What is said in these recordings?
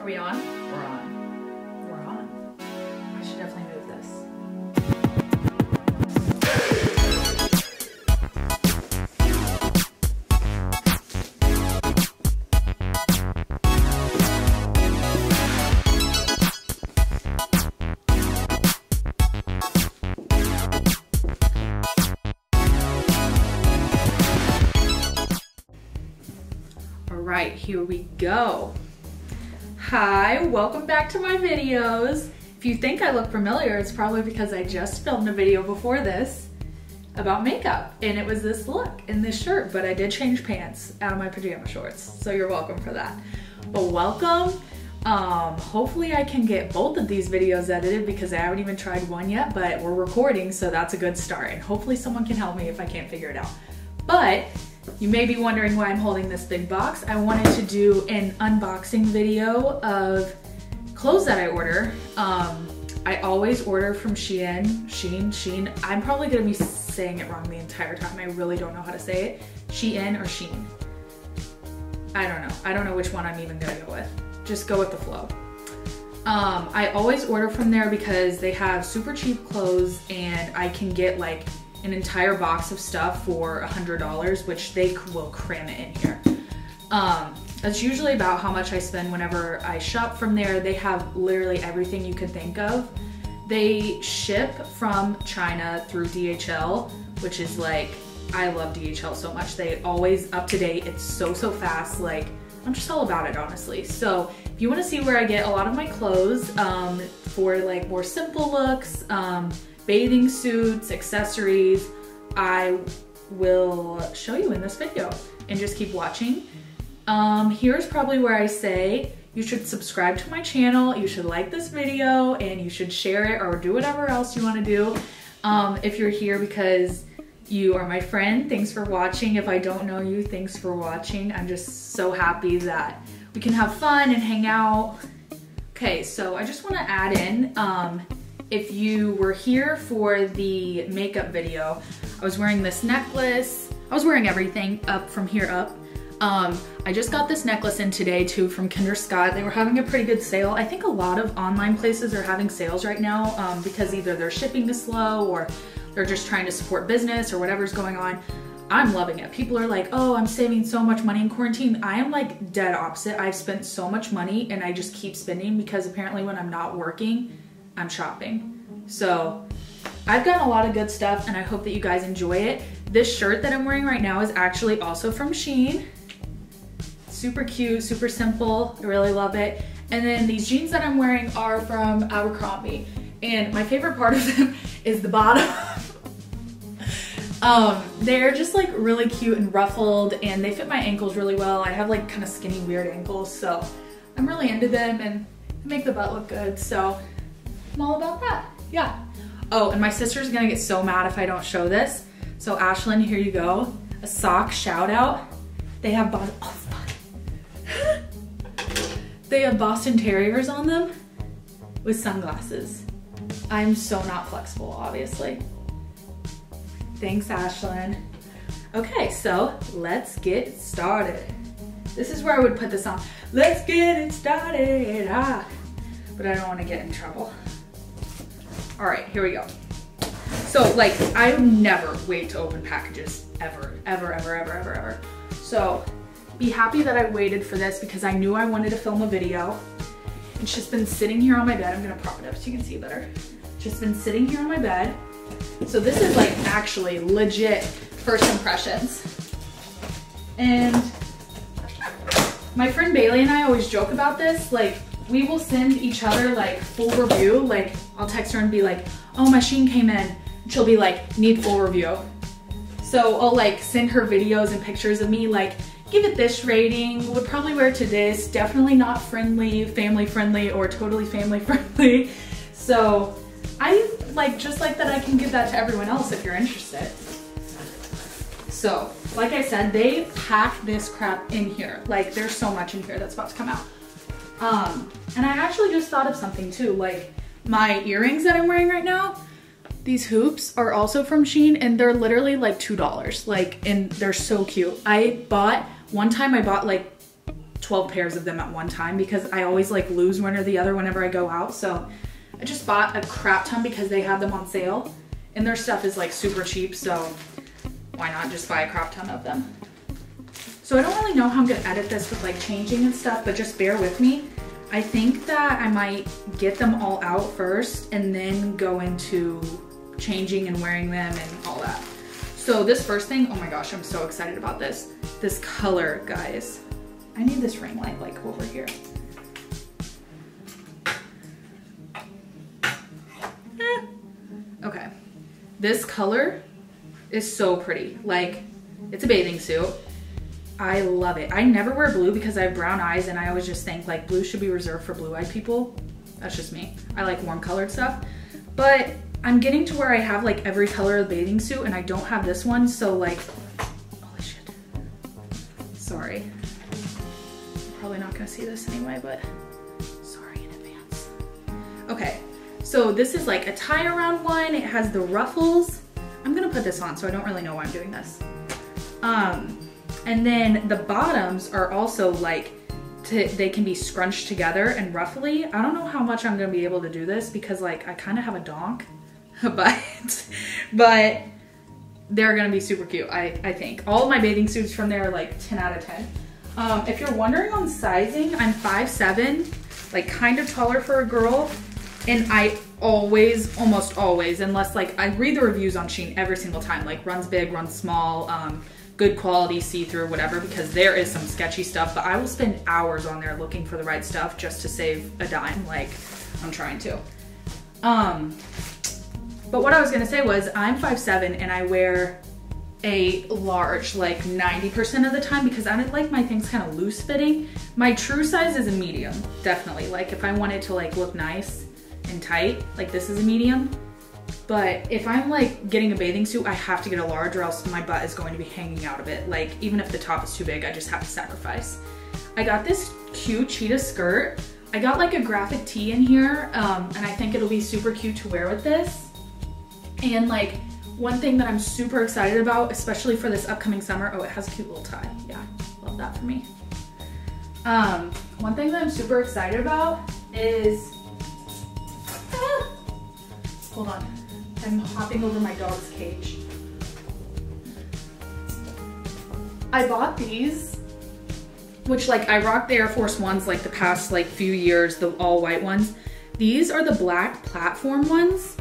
Are we on? We're on. We're on. I should definitely move this. All right, here we go. Hi, welcome back to my videos. If you think I look familiar, it's probably because I just filmed a video before this about makeup and it was this look in this shirt, but I did change pants out of my pajama shorts, so you're welcome for that. But welcome. Um, hopefully I can get both of these videos edited because I haven't even tried one yet, but we're recording, so that's a good start. And hopefully someone can help me if I can't figure it out. But you may be wondering why I'm holding this big box. I wanted to do an unboxing video of clothes that I order. Um, I always order from Shein, Shein, Shein. I'm probably gonna be saying it wrong the entire time. I really don't know how to say it. Shein or Sheen. I don't know. I don't know which one I'm even gonna go with. Just go with the flow. Um, I always order from there because they have super cheap clothes and I can get like an entire box of stuff for a $100, which they will cram it in here. Um, that's usually about how much I spend whenever I shop from there. They have literally everything you could think of. They ship from China through DHL, which is like, I love DHL so much. They always up to date. It's so, so fast. Like, I'm just all about it, honestly. So, if you want to see where I get a lot of my clothes um, for like more simple looks, um, bathing suits, accessories, I will show you in this video and just keep watching. Um, here's probably where I say you should subscribe to my channel, you should like this video, and you should share it or do whatever else you want to do. Um, if you're here because you are my friend, thanks for watching. If I don't know you, thanks for watching. I'm just so happy that we can have fun and hang out. Okay, so I just want to add in, um, if you were here for the makeup video, I was wearing this necklace. I was wearing everything up from here up. Um, I just got this necklace in today too from Kendra Scott. They were having a pretty good sale. I think a lot of online places are having sales right now um, because either their shipping is slow or they're just trying to support business or whatever's going on. I'm loving it. People are like, oh, I'm saving so much money in quarantine. I am like dead opposite. I've spent so much money and I just keep spending because apparently when I'm not working, I'm shopping. So I've gotten a lot of good stuff and I hope that you guys enjoy it. This shirt that I'm wearing right now is actually also from Shein. Super cute, super simple. I really love it. And then these jeans that I'm wearing are from Abercrombie. And my favorite part of them is the bottom. um, they're just like really cute and ruffled and they fit my ankles really well. I have like kind of skinny, weird ankles, so I'm really into them and make the butt look good. So I'm all about that. Yeah. Oh, and my sister's gonna get so mad if I don't show this. So Ashlyn, here you go. A sock shout out. They have Boston, oh fuck. they have Boston Terriers on them with sunglasses. I'm so not flexible, obviously. Thanks, Ashlyn. Okay, so let's get started. This is where I would put this on. Let's get it started. Ah. But I don't want to get in trouble. All right, here we go. So like, I never wait to open packages ever, ever, ever, ever, ever, ever. So be happy that I waited for this because I knew I wanted to film a video. It's just been sitting here on my bed. I'm gonna prop it up so you can see better. Just been sitting here on my bed. So this is like actually legit first impressions. And my friend Bailey and I always joke about this. Like we will send each other like full review. Like I'll text her and be like, oh, my Shein came in. She'll be like, need full review. So I'll like send her videos and pictures of me like, give it this rating, would probably wear to this, definitely not friendly, family friendly, or totally family friendly. So I like just like that I can give that to everyone else if you're interested. So, like I said, they pack this crap in here. Like there's so much in here that's about to come out. Um, and I actually just thought of something too, like my earrings that I'm wearing right now, these hoops are also from Shein and they're literally like $2. Like, and they're so cute. I bought, one time I bought like 12 pairs of them at one time because I always like lose one or the other whenever I go out. So I just bought a crap ton because they have them on sale and their stuff is like super cheap. So why not just buy a crap ton of them? So I don't really know how I'm gonna edit this with like changing and stuff, but just bear with me. I think that I might get them all out first and then go into changing and wearing them and all that. So this first thing, oh my gosh, I'm so excited about this. This color, guys. I need this ring light like over here. Okay. This color is so pretty. Like, it's a bathing suit. I love it. I never wear blue because I have brown eyes and I always just think like blue should be reserved for blue eyed people. That's just me. I like warm colored stuff. But I'm getting to where I have like every color of the bathing suit and I don't have this one. So like, holy shit. Sorry. probably not gonna see this anyway, but sorry in advance. Okay, so this is like a tie around one. It has the ruffles. I'm gonna put this on so I don't really know why I'm doing this. Um, and then the bottoms are also like to, they can be scrunched together and ruffly. I don't know how much I'm gonna be able to do this because like I kind of have a donk but but they're gonna be super cute, I, I think. All my bathing suits from there are like 10 out of 10. Um, if you're wondering on sizing, I'm 5'7", like kind of taller for a girl. And I always, almost always, unless like I read the reviews on Shein every single time, like runs big, runs small, um, good quality, see-through, whatever, because there is some sketchy stuff, but I will spend hours on there looking for the right stuff just to save a dime, like I'm trying to. Um, but what I was gonna say was I'm 5'7 and I wear a large like 90% of the time because I like my things kind of loose fitting. My true size is a medium, definitely. Like if I wanted to like look nice and tight, like this is a medium. But if I'm like getting a bathing suit, I have to get a large or else my butt is going to be hanging out of it. Like even if the top is too big, I just have to sacrifice. I got this cute cheetah skirt. I got like a graphic tee in here um, and I think it'll be super cute to wear with this. And like one thing that I'm super excited about, especially for this upcoming summer, oh, it has a cute little tie. Yeah, love that for me. Um, one thing that I'm super excited about is, ah, hold on, I'm hopping over my dog's cage. I bought these, which like I rocked the Air Force Ones like the past like few years, the all white ones. These are the black platform ones.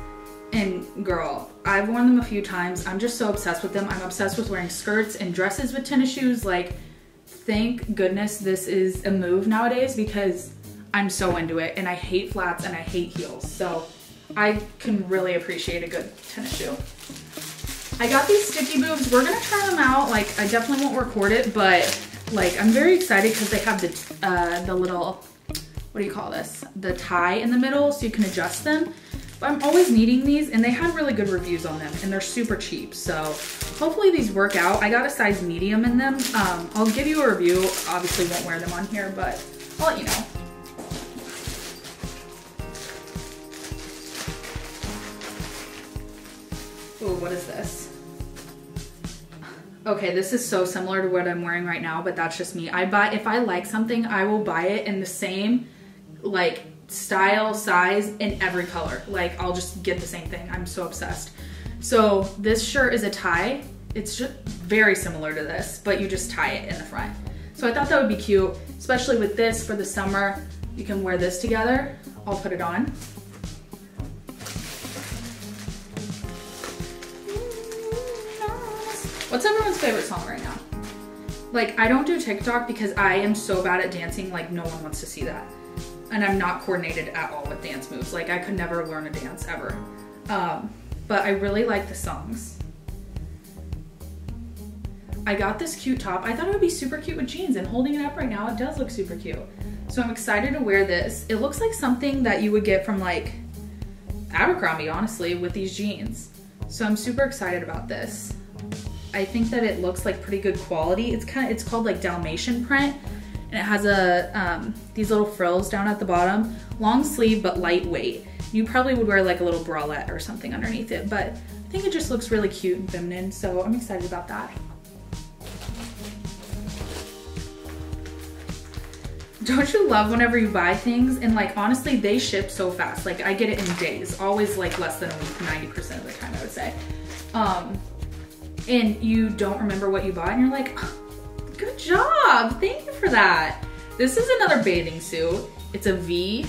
And girl, I've worn them a few times. I'm just so obsessed with them. I'm obsessed with wearing skirts and dresses with tennis shoes. Like, thank goodness this is a move nowadays because I'm so into it and I hate flats and I hate heels. So I can really appreciate a good tennis shoe. I got these sticky boobs. We're gonna try them out. Like, I definitely won't record it, but like, I'm very excited because they have the, uh, the little, what do you call this? The tie in the middle so you can adjust them. But I'm always needing these and they had really good reviews on them and they're super cheap. So hopefully these work out. I got a size medium in them. Um, I'll give you a review. Obviously won't wear them on here, but I'll let you know. What is this? Okay, this is so similar to what I'm wearing right now, but that's just me. I buy, if I like something, I will buy it in the same, like, style, size, in every color. Like I'll just get the same thing. I'm so obsessed. So this shirt is a tie. It's just very similar to this, but you just tie it in the front. So I thought that would be cute, especially with this for the summer. You can wear this together. I'll put it on. Favorite song right now? Like, I don't do TikTok because I am so bad at dancing, like no one wants to see that and I'm not coordinated at all with dance moves. Like I could never learn a dance ever. Um, but I really like the songs. I got this cute top. I thought it would be super cute with jeans and holding it up right now, it does look super cute. So I'm excited to wear this. It looks like something that you would get from like Abercrombie, honestly, with these jeans. So I'm super excited about this. I think that it looks like pretty good quality. It's kind of, it's called like Dalmatian print and it has a um, these little frills down at the bottom. Long sleeve, but lightweight. You probably would wear like a little bralette or something underneath it, but I think it just looks really cute and feminine, so I'm excited about that. don't you love whenever you buy things and like honestly they ship so fast like i get it in days always like less than a week 90% of the time i would say um and you don't remember what you bought and you're like good job thank you for that. This is another bathing suit. It's a v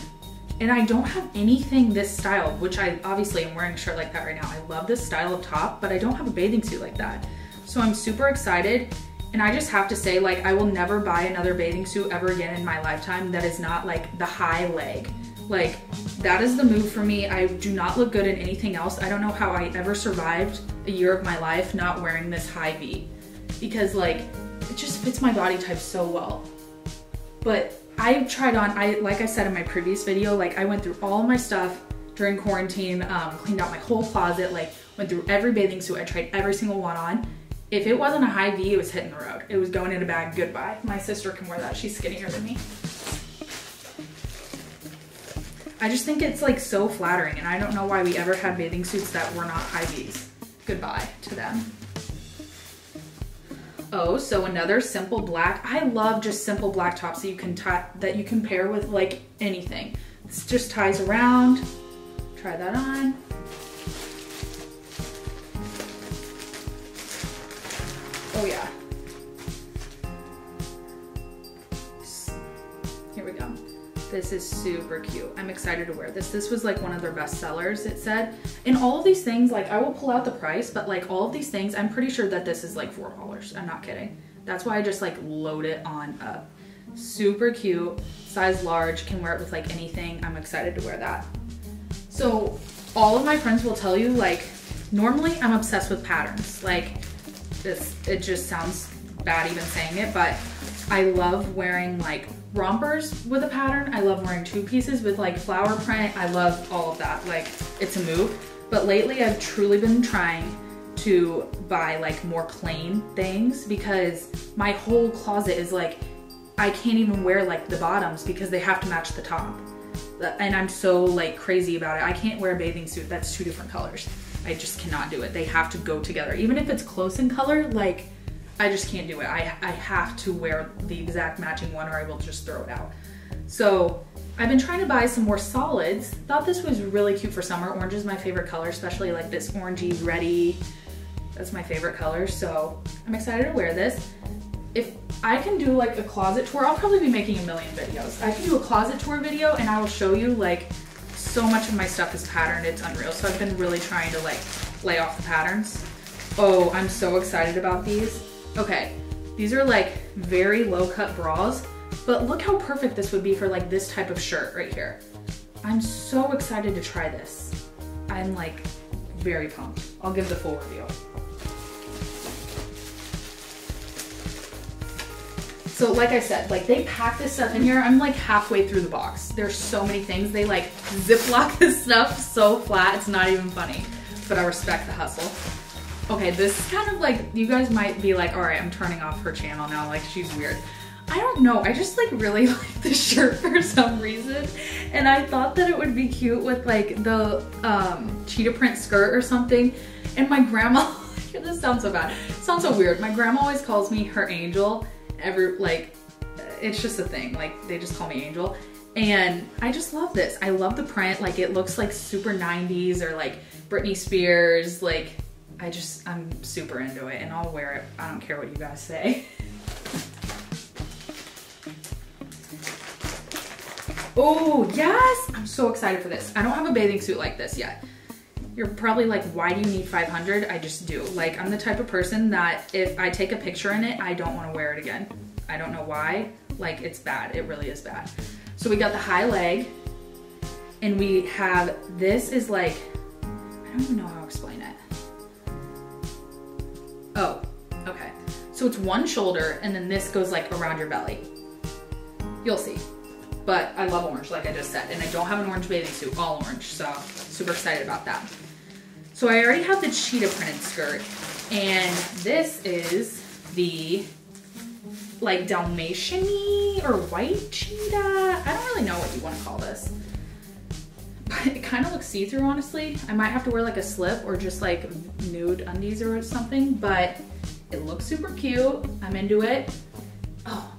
and i don't have anything this style which i obviously am wearing a shirt like that right now. I love this style of top but i don't have a bathing suit like that. So i'm super excited and I just have to say, like, I will never buy another bathing suit ever again in my lifetime that is not like the high leg. Like, that is the move for me. I do not look good in anything else. I don't know how I ever survived a year of my life not wearing this high V because, like, it just fits my body type so well. But I tried on, I like I said in my previous video, like, I went through all my stuff during quarantine, um, cleaned out my whole closet, like, went through every bathing suit. I tried every single one on if it wasn't a high V, it was hitting the road. It was going in a bag, goodbye. My sister can wear that, she's skinnier than me. I just think it's like so flattering and I don't know why we ever had bathing suits that were not high V's. Goodbye to them. Oh, so another simple black. I love just simple black tops that you can tie that you can pair with like anything. This just ties around. Try that on. Oh yeah. This is super cute. I'm excited to wear this. This was like one of their best sellers, it said. And all of these things, like I will pull out the price, but like all of these things, I'm pretty sure that this is like $4. I'm not kidding. That's why I just like load it on up. Super cute, size large, can wear it with like anything. I'm excited to wear that. So all of my friends will tell you like, normally I'm obsessed with patterns. Like this, it just sounds bad even saying it, but I love wearing like rompers with a pattern. I love wearing two pieces with like flower print. I love all of that. Like it's a move. But lately I've truly been trying to buy like more plain things because my whole closet is like, I can't even wear like the bottoms because they have to match the top. And I'm so like crazy about it. I can't wear a bathing suit that's two different colors. I just cannot do it. They have to go together. Even if it's close in color, like I just can't do it. I, I have to wear the exact matching one or I will just throw it out. So I've been trying to buy some more solids. Thought this was really cute for summer. Orange is my favorite color, especially like this orangey reddy. That's my favorite color. So I'm excited to wear this. If I can do like a closet tour, I'll probably be making a million videos. I can do a closet tour video and I will show you like so much of my stuff is patterned, it's unreal. So I've been really trying to like lay off the patterns. Oh, I'm so excited about these. Okay, these are like very low cut bras, but look how perfect this would be for like this type of shirt right here. I'm so excited to try this. I'm like very pumped. I'll give the full review. So like I said, like they pack this stuff in here. I'm like halfway through the box. There's so many things. They like ziplock this stuff so flat. It's not even funny, but I respect the hustle. Okay, this is kind of like, you guys might be like, all right, I'm turning off her channel now. Like she's weird. I don't know. I just like really like this shirt for some reason. And I thought that it would be cute with like the um, cheetah print skirt or something. And my grandma, this sounds so bad. Sounds so weird. My grandma always calls me her angel Every, like it's just a thing like they just call me angel and I just love this I love the print like it looks like super 90s or like Britney Spears like I just I'm super into it and I'll wear it I don't care what you guys say oh yes I'm so excited for this I don't have a bathing suit like this yet you're probably like, why do you need 500? I just do. Like, I'm the type of person that if I take a picture in it, I don't want to wear it again. I don't know why. Like, it's bad. It really is bad. So we got the high leg and we have, this is like, I don't even know how to explain it. Oh, okay. So it's one shoulder and then this goes like around your belly. You'll see. But I love orange, like I just said, and I don't have an orange bathing suit, all orange, so super excited about that. So I already have the cheetah printed skirt and this is the like dalmatian or white cheetah. I don't really know what you want to call this. It kind of looks see-through, honestly. I might have to wear like a slip or just like nude undies or something, but it looks super cute. I'm into it. Oh,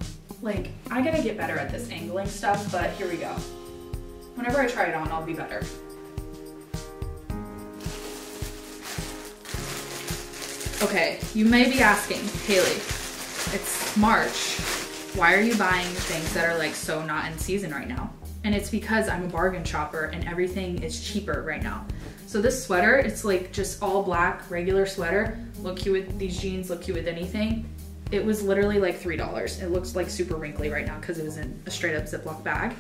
Like, I gotta get better at this angling stuff, but here we go. Whenever I try it on, I'll be better. Okay, you may be asking, Haleigh, it's March. Why are you buying things that are like so not in season right now? And it's because I'm a bargain shopper and everything is cheaper right now. So this sweater, it's like just all black, regular sweater. Look cute with these jeans, look cute with anything. It was literally like $3. It looks like super wrinkly right now because it was in a straight up Ziploc bag.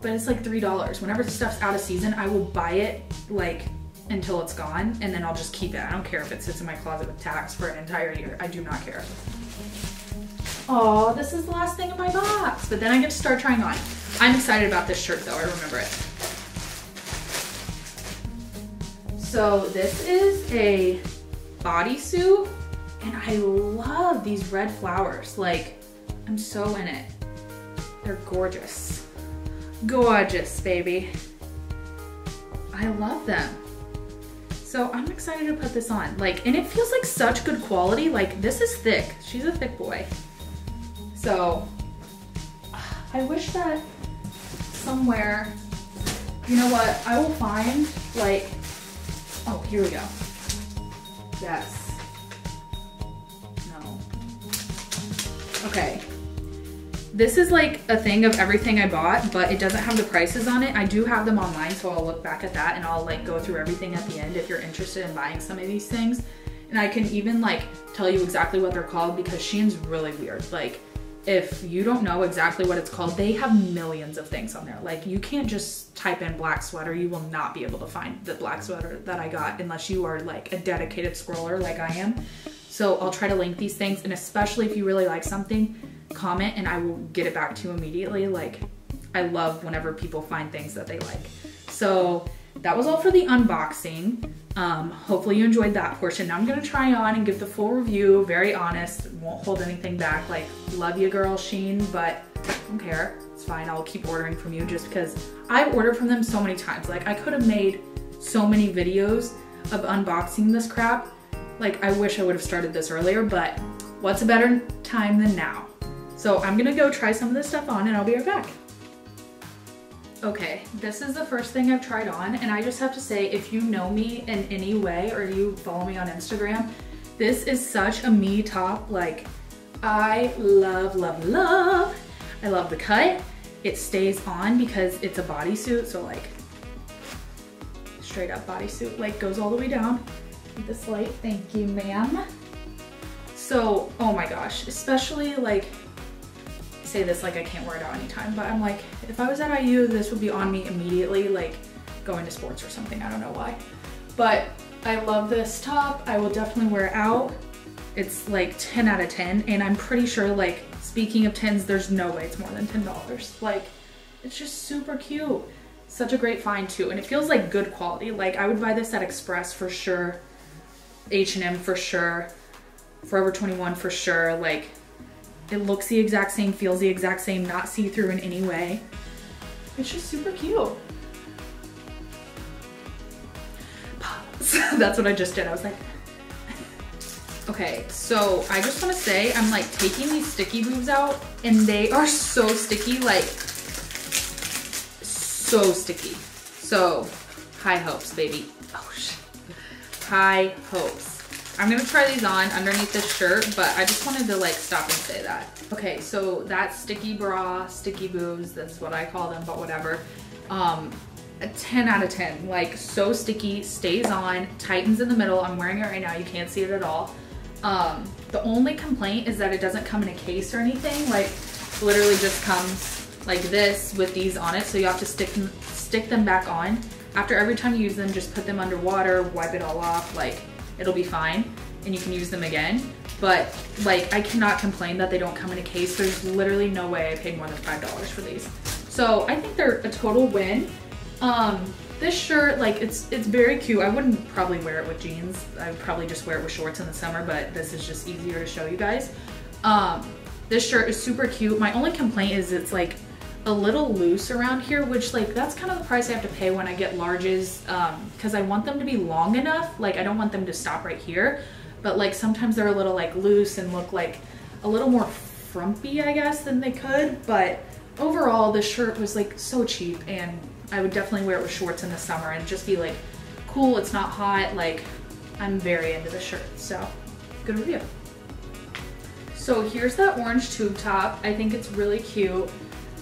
But it's like $3. Whenever stuff's out of season, I will buy it like until it's gone and then I'll just keep it. I don't care if it sits in my closet with tax for an entire year. I do not care. Oh, this is the last thing in my box. But then I get to start trying on. I'm excited about this shirt though, I remember it. So this is a bodysuit and I love these red flowers. Like, I'm so in it. They're gorgeous. Gorgeous, baby. I love them. So I'm excited to put this on. Like, and it feels like such good quality. Like, this is thick. She's a thick boy. So, I wish that somewhere, you know what, I will find, like, Oh, here we go. Yes. No. Okay. This is like a thing of everything I bought, but it doesn't have the prices on it. I do have them online, so I'll look back at that and I'll like go through everything at the end if you're interested in buying some of these things. And I can even like tell you exactly what they're called because Shein's really weird. Like if you don't know exactly what it's called, they have millions of things on there. Like you can't just type in black sweater. You will not be able to find the black sweater that I got unless you are like a dedicated scroller like I am. So I'll try to link these things. And especially if you really like something, comment and I will get it back to you immediately. Like I love whenever people find things that they like. So that was all for the unboxing. Um, hopefully you enjoyed that portion. Now I'm gonna try on and give the full review, very honest, won't hold anything back. Like, love you girl, Sheen, but don't care. It's fine, I'll keep ordering from you just because I've ordered from them so many times. Like, I could have made so many videos of unboxing this crap. Like, I wish I would have started this earlier, but what's a better time than now? So I'm gonna go try some of this stuff on and I'll be right back. Okay, this is the first thing I've tried on and I just have to say if you know me in any way or you follow me on Instagram, this is such a me top. Like I love, love, love. I love the cut. It stays on because it's a bodysuit. So like straight up bodysuit, like goes all the way down. This light, thank you ma'am. So, oh my gosh, especially like say this like I can't wear it out anytime, but I'm like, if I was at IU, this would be on me immediately, like going to sports or something. I don't know why. But I love this top. I will definitely wear it out. It's like 10 out of 10. And I'm pretty sure like, speaking of 10s, there's no way it's more than $10. Like, it's just super cute. Such a great find too. And it feels like good quality. Like I would buy this at Express for sure. H&M for sure. Forever 21 for sure. Like it looks the exact same, feels the exact same, not see-through in any way. It's just super cute. That's what I just did. I was like, okay, so I just want to say I'm like taking these sticky boobs out and they are so sticky, like so sticky. So high hopes, baby. Oh shit. High hopes. I'm gonna try these on underneath this shirt, but I just wanted to like stop and say that. Okay, so that sticky bra, sticky boobs, that's what I call them, but whatever. Um, a 10 out of 10, like so sticky, stays on, tightens in the middle. I'm wearing it right now, you can't see it at all. Um, the only complaint is that it doesn't come in a case or anything, like literally just comes like this with these on it, so you have to stick, stick them back on. After every time you use them, just put them underwater, wipe it all off, like it'll be fine and you can use them again. But like, I cannot complain that they don't come in a case. There's literally no way I paid more than $5 for these. So I think they're a total win. Um, this shirt, like it's it's very cute. I wouldn't probably wear it with jeans. I would probably just wear it with shorts in the summer, but this is just easier to show you guys. Um, this shirt is super cute. My only complaint is it's like a little loose around here, which like that's kind of the price I have to pay when I get larges because um, I want them to be long enough. Like I don't want them to stop right here, but like sometimes they're a little like loose and look like a little more frumpy, I guess, than they could. But overall, this shirt was like so cheap and I would definitely wear it with shorts in the summer and just be like cool, it's not hot. Like I'm very into the shirt, so good review. So here's that orange tube top. I think it's really cute.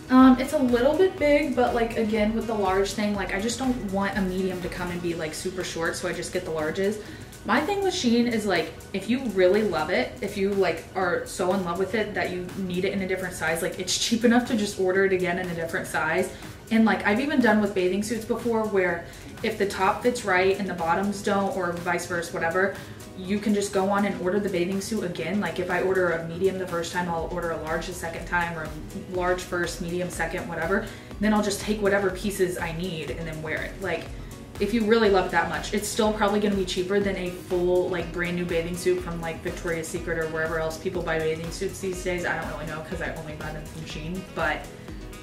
Um, it's a little bit big, but like again with the large thing, like I just don't want a medium to come and be like super short, so I just get the larges. My thing with Shein is like, if you really love it, if you like are so in love with it that you need it in a different size, like it's cheap enough to just order it again in a different size. And like I've even done with bathing suits before where if the top fits right and the bottoms don't or vice versa, whatever, you can just go on and order the bathing suit again. Like if I order a medium the first time, I'll order a large the second time or large first, medium second, whatever. Then I'll just take whatever pieces I need and then wear it. Like if you really love it that much, it's still probably gonna be cheaper than a full like brand new bathing suit from like Victoria's Secret or wherever else people buy bathing suits these days. I don't really know because I only buy them from Shein, but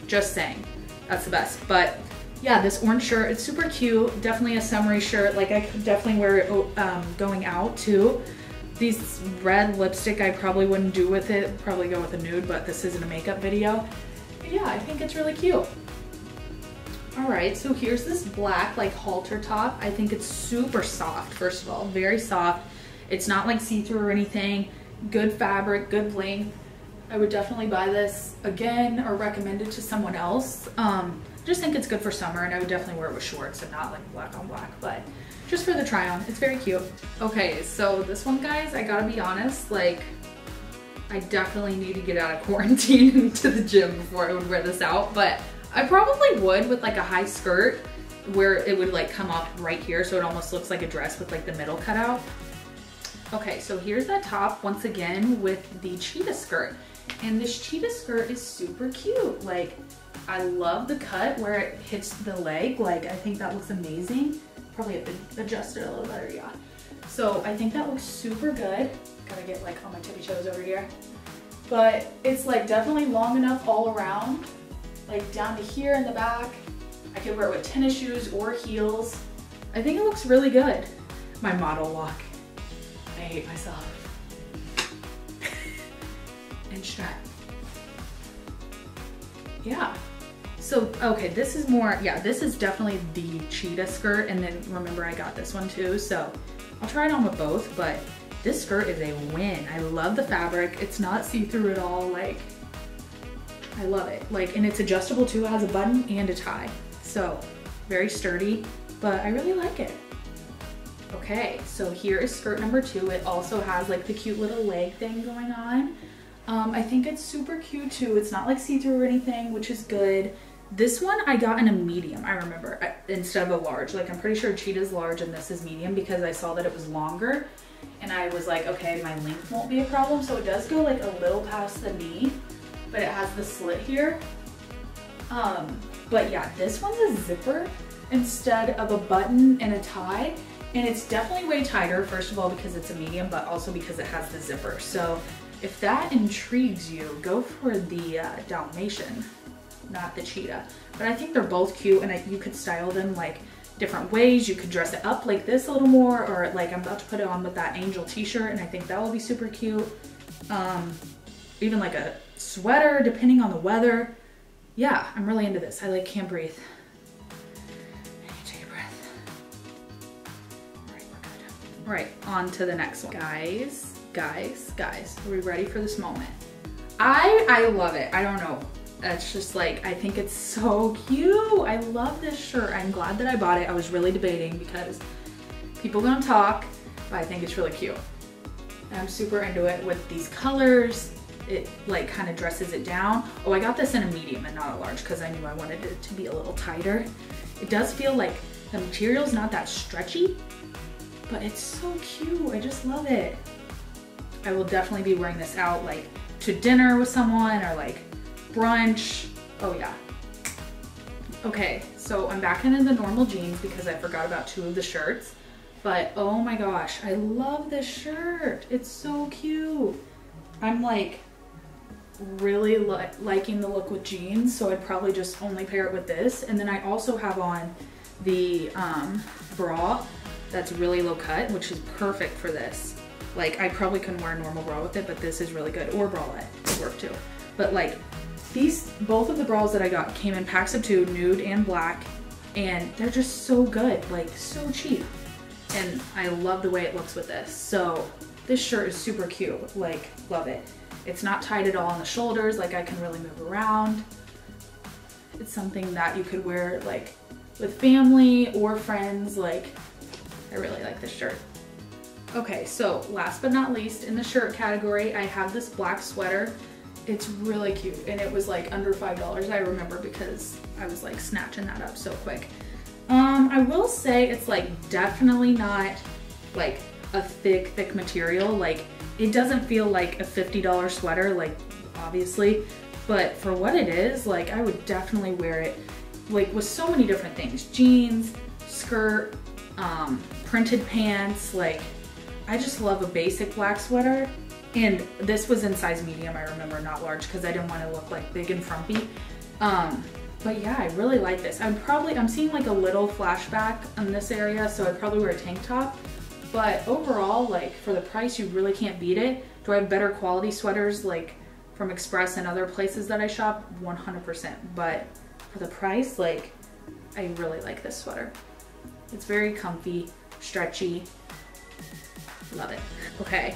just saying, that's the best. But yeah, this orange shirt, it's super cute. Definitely a summery shirt. Like I could definitely wear it um, going out too. These red lipstick I probably wouldn't do with it. Probably go with a nude, but this isn't a makeup video. But yeah, I think it's really cute. All right, so here's this black like halter top. I think it's super soft, first of all, very soft. It's not like see-through or anything. Good fabric, good length. I would definitely buy this again or recommend it to someone else. Um, just think it's good for summer and I would definitely wear it with shorts and not like black on black, but just for the try on, it's very cute. Okay, so this one guys, I gotta be honest, like I definitely need to get out of quarantine to the gym before I would wear this out, but I probably would with like a high skirt where it would like come up right here so it almost looks like a dress with like the middle cut out. Okay, so here's that top once again with the cheetah skirt. And this cheetah skirt is super cute. Like I love the cut where it hits the leg. Like, I think that looks amazing. Probably have to adjust it a little better, yeah. So I think that looks super good. Gotta get like on my tippy toes over here. But it's like definitely long enough all around, like down to here in the back. I could wear it with tennis shoes or heels. I think it looks really good. My model walk. I hate myself. and strut. Yeah. So, okay, this is more, yeah, this is definitely the cheetah skirt. And then remember I got this one too. So I'll try it on with both, but this skirt is a win. I love the fabric. It's not see-through at all. Like, I love it. Like, and it's adjustable too. It has a button and a tie. So very sturdy, but I really like it. Okay, so here is skirt number two. It also has like the cute little leg thing going on. Um, I think it's super cute too. It's not like see-through or anything, which is good. This one I got in a medium, I remember, uh, instead of a large. Like I'm pretty sure Cheetah's large and this is medium because I saw that it was longer. And I was like, okay, my length won't be a problem. So it does go like a little past the knee, but it has the slit here. Um, but yeah, this one's a zipper instead of a button and a tie. And it's definitely way tighter, first of all, because it's a medium, but also because it has the zipper. So if that intrigues you, go for the uh, Dalmatian not the cheetah. But I think they're both cute and I, you could style them like different ways. You could dress it up like this a little more or like I'm about to put it on with that angel t-shirt and I think that will be super cute. Um, even like a sweater depending on the weather. Yeah, I'm really into this. I like can't breathe. Take a breath. All right, we're good. All right, on to the next one. Guys, guys, guys, are we ready for this moment? I, I love it. I don't know. It's just like, I think it's so cute. I love this shirt. I'm glad that I bought it. I was really debating because people don't talk, but I think it's really cute. I'm super into it with these colors. It like kind of dresses it down. Oh, I got this in a medium and not a large because I knew I wanted it to be a little tighter. It does feel like the material's not that stretchy, but it's so cute. I just love it. I will definitely be wearing this out like to dinner with someone or like brunch. Oh yeah. Okay, so I'm back into the normal jeans because I forgot about two of the shirts. But oh my gosh, I love this shirt. It's so cute. I'm like really li liking the look with jeans, so I'd probably just only pair it with this. And then I also have on the um, bra that's really low cut, which is perfect for this. Like I probably couldn't wear a normal bra with it, but this is really good, or bralette. would work too. But like these, both of the bras that I got came in packs of two, nude and black, and they're just so good, like so cheap. And I love the way it looks with this. So this shirt is super cute, like love it. It's not tight at all on the shoulders, like I can really move around. It's something that you could wear like with family or friends, like I really like this shirt. Okay, so last but not least, in the shirt category, I have this black sweater. It's really cute and it was like under $5 I remember because I was like snatching that up so quick. Um, I will say it's like definitely not like a thick, thick material. Like it doesn't feel like a $50 sweater, like obviously, but for what it is, like I would definitely wear it like with so many different things. Jeans, skirt, um, printed pants, like I just love a basic black sweater. And this was in size medium, I remember, not large, because I didn't want to look like big and frumpy. Um, but yeah, I really like this. I'm probably, I'm seeing like a little flashback in this area, so I'd probably wear a tank top. But overall, like for the price, you really can't beat it. Do I have better quality sweaters like from Express and other places that I shop? 100%. But for the price, like I really like this sweater. It's very comfy, stretchy. Love it. Okay,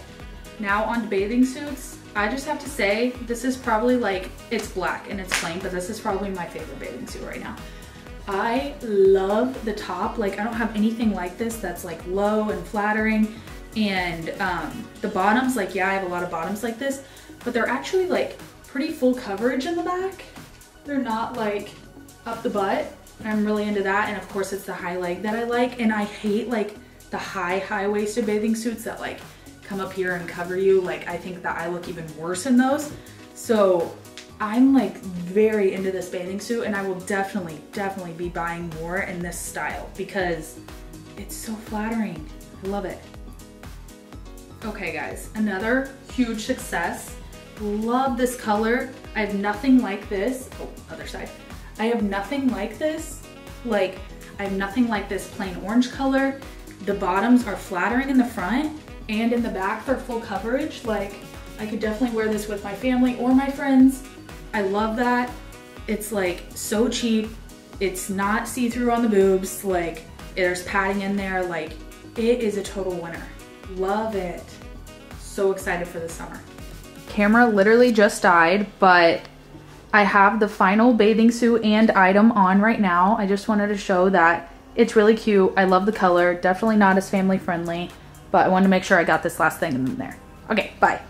now on bathing suits. I just have to say, this is probably like, it's black and it's plain, but this is probably my favorite bathing suit right now. I love the top. Like I don't have anything like this that's like low and flattering. And um, the bottoms, like yeah, I have a lot of bottoms like this, but they're actually like pretty full coverage in the back. They're not like up the butt. I'm really into that. And of course it's the high leg that I like. And I hate like the high, high-waisted bathing suits that like come up here and cover you. Like I think that I look even worse in those. So I'm like very into this bathing suit and I will definitely, definitely be buying more in this style because it's so flattering. I love it. Okay guys, another huge success. Love this color. I have nothing like this. Oh, other side. I have nothing like this. Like, I have nothing like this plain orange color. The bottoms are flattering in the front and in the back for full coverage. Like, I could definitely wear this with my family or my friends. I love that. It's like so cheap. It's not see-through on the boobs. Like, there's padding in there. Like, it is a total winner. Love it. So excited for the summer. Camera literally just died, but I have the final bathing suit and item on right now. I just wanted to show that it's really cute. I love the color. Definitely not as family friendly, but I wanted to make sure I got this last thing in there. Okay, bye.